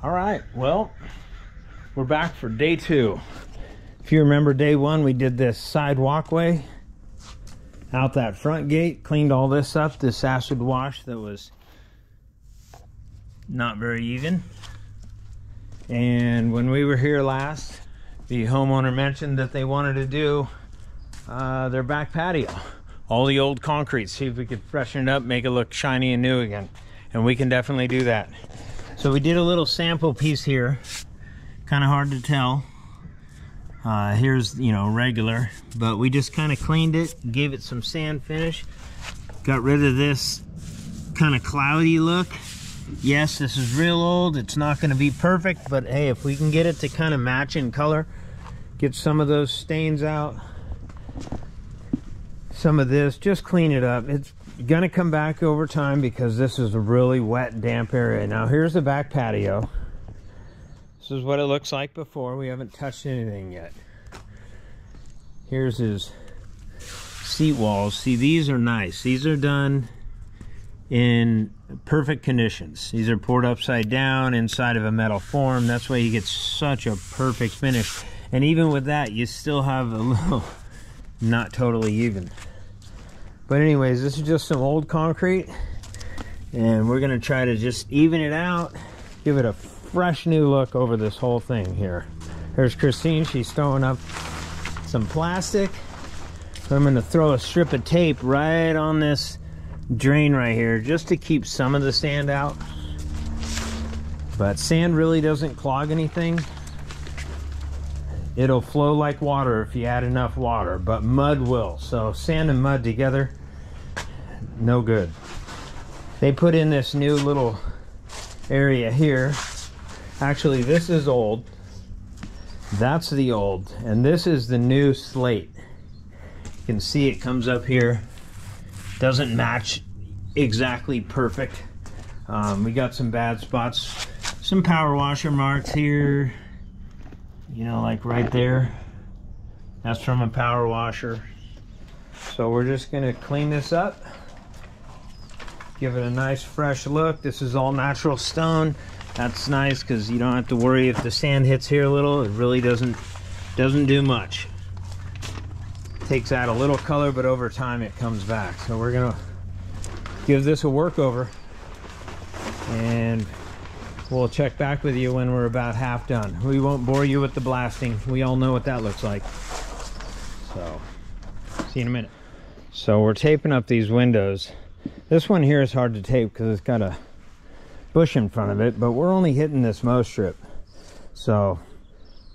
All right, well, we're back for day two. If you remember day one, we did this side walkway out that front gate, cleaned all this up, this acid wash that was not very even. And when we were here last, the homeowner mentioned that they wanted to do uh, their back patio. All the old concrete, see if we could freshen it up, make it look shiny and new again. And we can definitely do that. So we did a little sample piece here. Kind of hard to tell. Uh, here's, you know, regular, but we just kind of cleaned it, gave it some sand finish, got rid of this kind of cloudy look. Yes, this is real old. It's not going to be perfect, but hey, if we can get it to kind of match in color, get some of those stains out, some of this, just clean it up. It's going to come back over time because this is a really wet, damp area. Now, here's the back patio. This is what it looks like before. We haven't touched anything yet. Here's his seat walls. See, these are nice. These are done in perfect conditions. These are poured upside down inside of a metal form. That's why you get such a perfect finish. And even with that, you still have a little not totally even. But anyways, this is just some old concrete and we're gonna try to just even it out, give it a fresh new look over this whole thing here. There's Christine, she's throwing up some plastic. I'm gonna throw a strip of tape right on this drain right here just to keep some of the sand out. But sand really doesn't clog anything. It'll flow like water if you add enough water, but mud will. So sand and mud together, no good. They put in this new little area here. Actually, this is old. That's the old, and this is the new slate. You can see it comes up here. Doesn't match exactly perfect. Um, we got some bad spots. Some power washer marks here. You know, like right there. That's from a power washer. So we're just gonna clean this up. Give it a nice fresh look. This is all natural stone. That's nice because you don't have to worry if the sand hits here a little. It really doesn't doesn't do much. Takes out a little color, but over time it comes back. So we're gonna give this a work over and we'll check back with you when we're about half done. We won't bore you with the blasting. We all know what that looks like. So, see you in a minute. So we're taping up these windows. This one here is hard to tape because it's got a bush in front of it, but we're only hitting this mow strip. So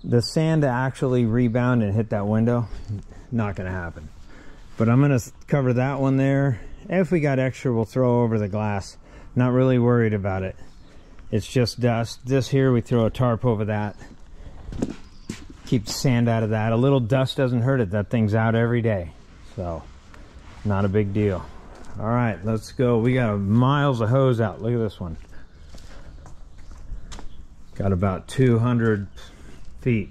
the sand to actually rebound and hit that window, not gonna happen. But I'm gonna cover that one there. If we got extra, we'll throw over the glass. Not really worried about it. It's just dust. This here, we throw a tarp over that. Keep sand out of that. A little dust doesn't hurt it. That thing's out every day. So, not a big deal. All right, let's go. We got miles of hose out. Look at this one. Got about 200 feet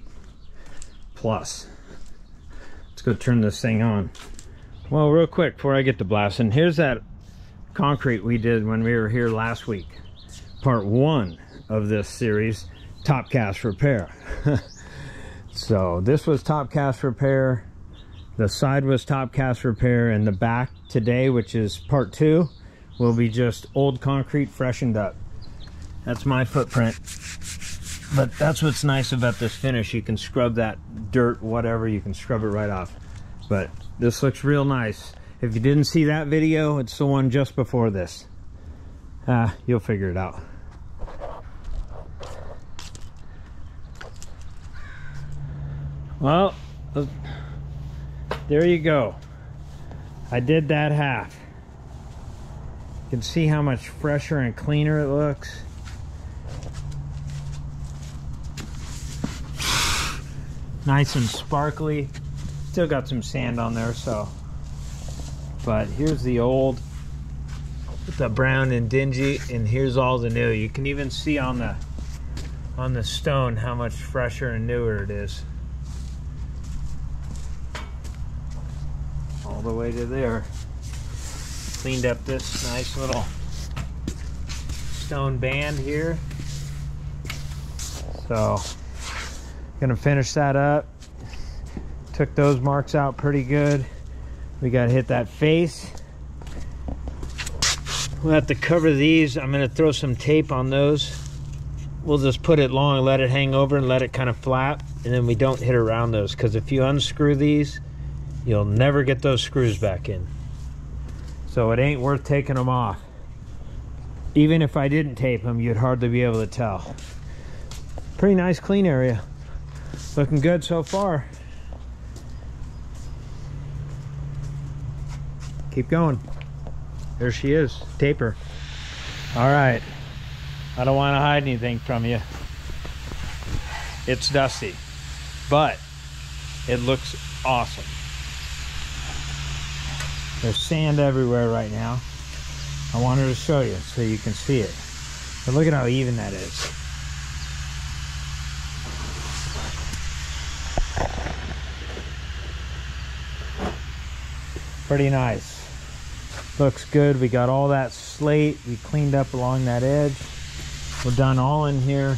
plus. Let's go turn this thing on. Well, real quick before I get to blasting, here's that concrete we did when we were here last week. Part one of this series, top cast repair. so this was top cast repair. The side was top cast repair and the back today, which is part two, will be just old concrete freshened up. That's my footprint. But that's what's nice about this finish. You can scrub that dirt, whatever, you can scrub it right off. But this looks real nice. If you didn't see that video, it's the one just before this. Ah, you'll figure it out. Well, there you go. I did that half. You can see how much fresher and cleaner it looks. nice and sparkly still got some sand on there so but here's the old the brown and dingy and here's all the new you can even see on the on the stone how much fresher and newer it is the way to there cleaned up this nice little stone band here So, gonna finish that up. Took those marks out pretty good. We gotta hit that face. We'll have to cover these. I'm gonna throw some tape on those. We'll just put it long let it hang over and let it kind of flap. And then we don't hit around those because if you unscrew these, you'll never get those screws back in. So it ain't worth taking them off. Even if I didn't tape them, you'd hardly be able to tell. Pretty nice clean area. Looking good so far. Keep going. There she is, taper. All right. I don't want to hide anything from you. It's dusty, but it looks awesome. There's sand everywhere right now. I wanted to show you so you can see it. But look at how even that is. Pretty nice. Looks good. We got all that slate. We cleaned up along that edge. We're done all in here.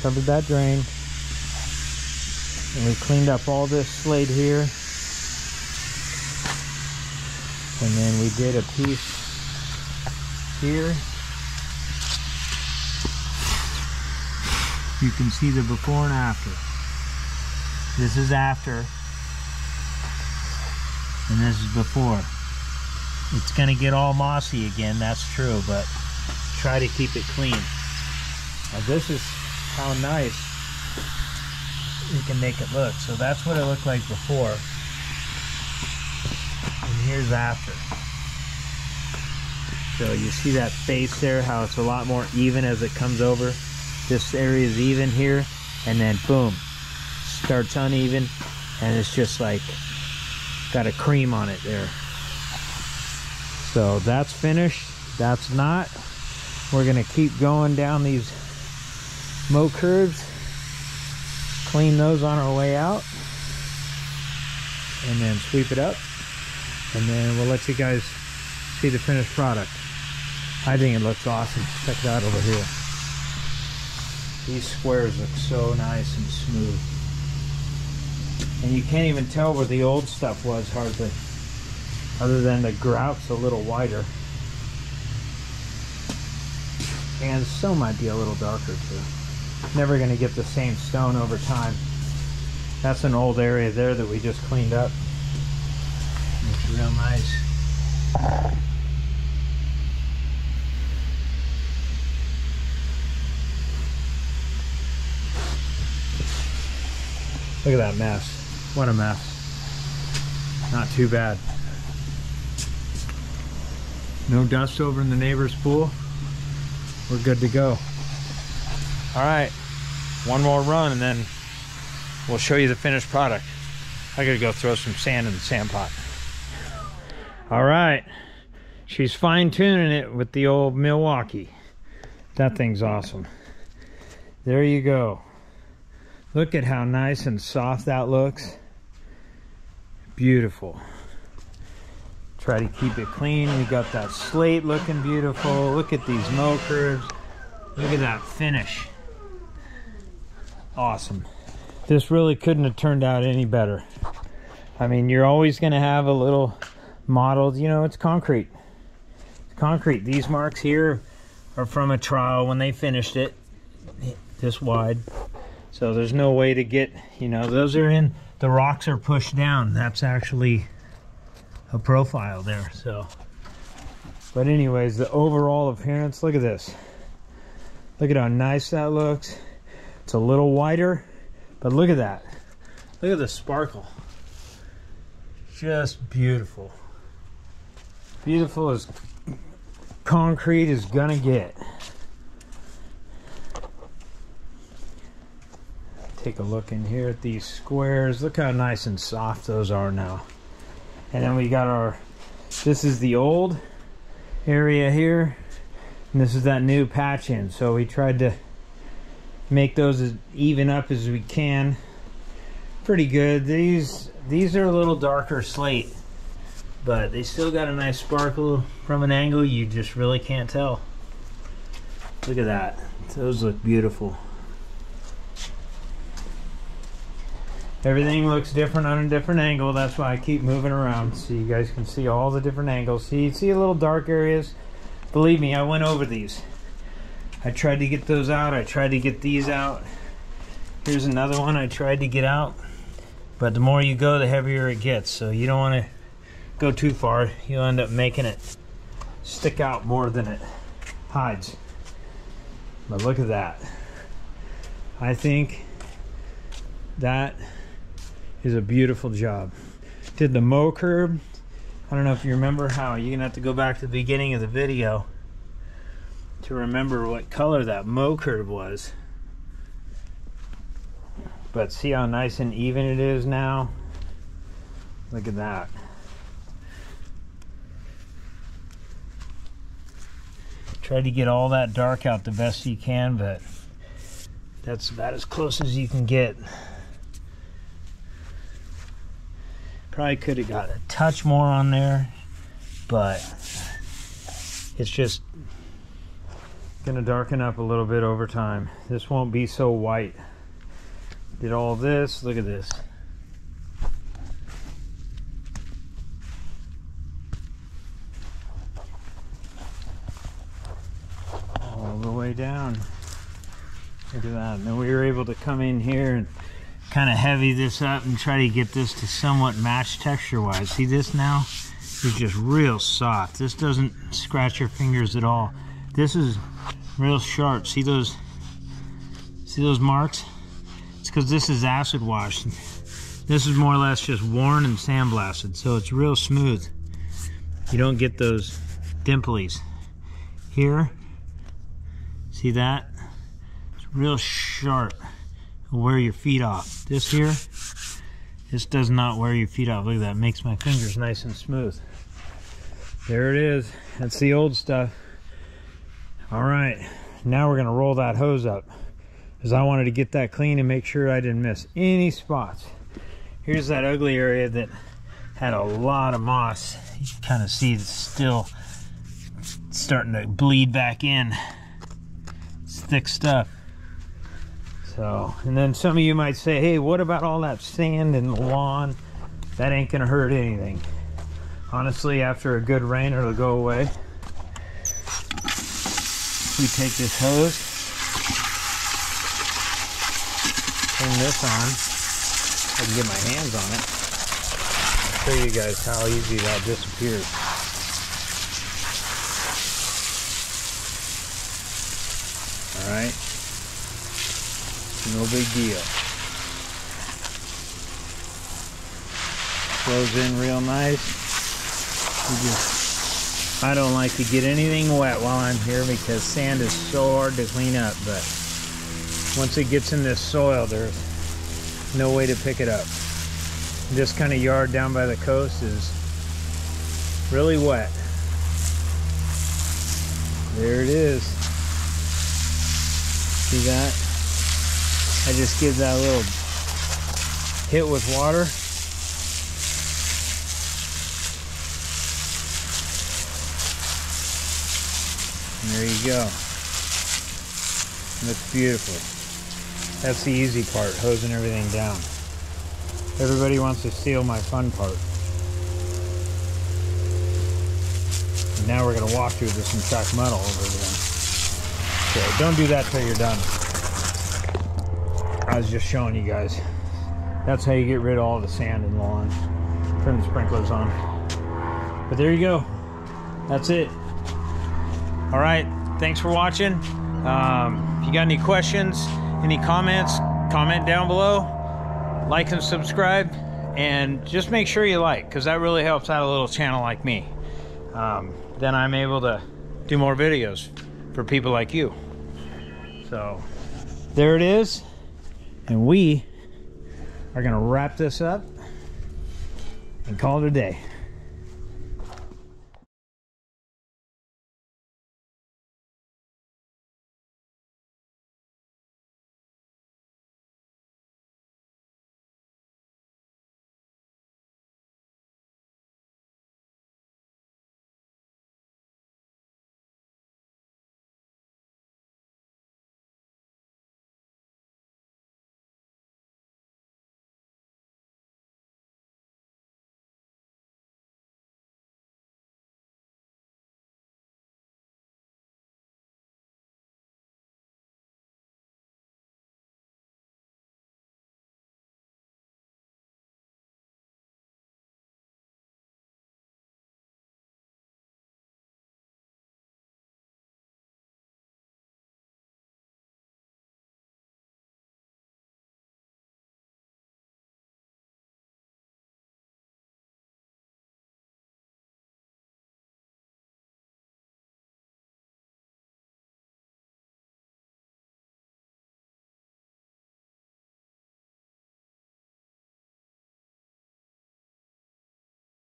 Covered that drain. And we cleaned up all this slate here. And then we did a piece here. You can see the before and after. This is after. And this is before. It's gonna get all mossy again, that's true, but try to keep it clean. Now this is how nice we can make it look. So that's what it looked like before. Here's after. So you see that face there, how it's a lot more even as it comes over. This area is even here, and then boom, starts uneven, and it's just like got a cream on it there. So that's finished. That's not. We're gonna keep going down these mow curbs, clean those on our way out, and then sweep it up. And then we'll let you guys see the finished product. I think it looks awesome. Check out over here. These squares look so nice and smooth. And you can't even tell where the old stuff was hardly. Other than the grout's a little wider. And stone might be a little darker too. Never gonna get the same stone over time. That's an old area there that we just cleaned up. Real nice. Look at that mess. What a mess. Not too bad. No dust over in the neighbor's pool. We're good to go. All right, one more run and then we'll show you the finished product. I gotta go throw some sand in the sand pot. All right, she's fine tuning it with the old Milwaukee. That thing's awesome. There you go. Look at how nice and soft that looks. Beautiful. Try to keep it clean. We got that slate looking beautiful. Look at these mow curbs. Look at that finish. Awesome. This really couldn't have turned out any better. I mean, you're always going to have a little mottled, you know, it's concrete. It's concrete. These marks here are from a trowel when they finished it this wide. So there's no way to get, you know, those are in, the rocks are pushed down. That's actually a profile there, so. But anyways, the overall appearance, look at this. Look at how nice that looks. It's a little wider, but look at that. Look at the sparkle. Just beautiful. Beautiful as concrete is gonna get. take a look in here at these squares. Look how nice and soft those are now. And then we got our, this is the old area here. And this is that new patch in. So we tried to make those as even up as we can. Pretty good. These, these are a little darker slate. But they still got a nice sparkle from an angle you just really can't tell. Look at that. Those look beautiful. Everything looks different on a different angle. That's why I keep moving around so you guys can see all the different angles. See, see a little dark areas? Believe me, I went over these. I tried to get those out. I tried to get these out. Here's another one I tried to get out. But the more you go, the heavier it gets. So you don't want to go too far. You'll end up making it stick out more than it hides. But look at that. I think that is a beautiful job. Did the mow curb. I don't know if you remember how. You're going to have to go back to the beginning of the video to remember what color that mow curb was. But see how nice and even it is now? Look at that. Try to get all that dark out the best you can, but that's about as close as you can get. Probably could have got a touch more on there, but it's just gonna darken up a little bit over time. This won't be so white. Did all this, look at this. All the way down. Look at that. And then we were able to come in here and kind of heavy this up and try to get this to somewhat match texture wise. See this now? It's just real soft. This doesn't scratch your fingers at all. This is real sharp. See those see those marks? It's because this is acid washed. This is more or less just worn and sandblasted, so it's real smooth. You don't get those dimplies. Here, see that? It's real sharp wear your feet off. This here, this does not wear your feet off. Look at that, makes my fingers nice and smooth. There it is, that's the old stuff. All right, now we're gonna roll that hose up because I wanted to get that clean and make sure I didn't miss any spots. Here's that ugly area that had a lot of moss. You can kind of see it's still starting to bleed back in. Thick stuff. So, and then some of you might say, hey, what about all that sand in the lawn? That ain't gonna hurt anything. Honestly, after a good rain, it'll go away. We take this hose, turn this on. I can get my hands on it. I'll show you guys how easy that disappears. Right. No big deal. Goes in real nice. Just, I don't like to get anything wet while I'm here because sand is so hard to clean up, but once it gets in this soil, there's no way to pick it up. This kind of yard down by the coast is really wet. There it is. See that? I just give that a little hit with water. And there you go. Looks beautiful. That's the easy part, hosing everything down. Everybody wants to steal my fun part. And now we're gonna walk through this and track metal over them. So don't do that till you're done. I was just showing you guys. That's how you get rid of all the sand and lawn. Turn the sprinklers on. But there you go. That's it. All right. Thanks for watching. Um, if you got any questions, any comments, comment down below. Like and subscribe. And just make sure you like, because that really helps out a little channel like me. Um, then I'm able to do more videos for people like you. So there it is. And we are going to wrap this up and call it a day.